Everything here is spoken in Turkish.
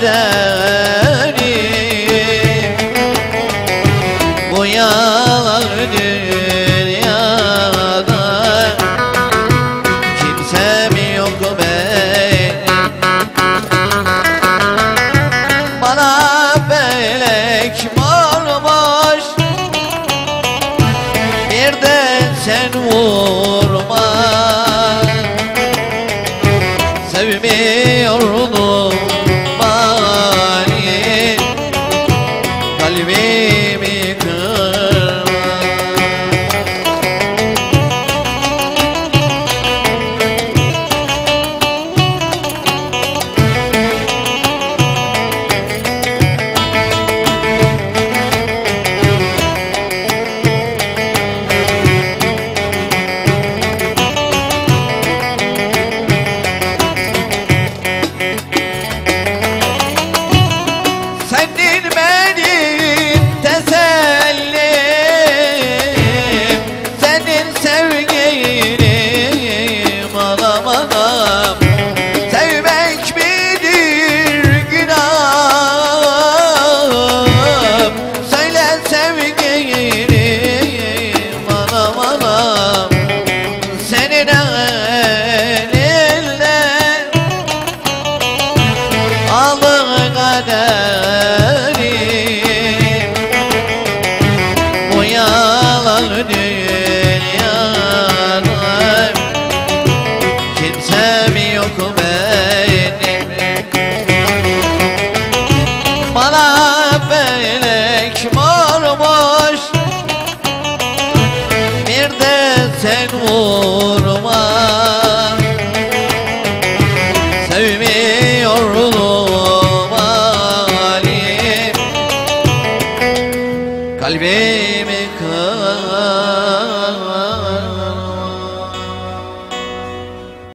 kaderim. Bu yalan dünyada Kimsem yok benim. Bana felek varmış Birden sen vurma. Sevmiyorum sevmiyorum halim Kalbimi kır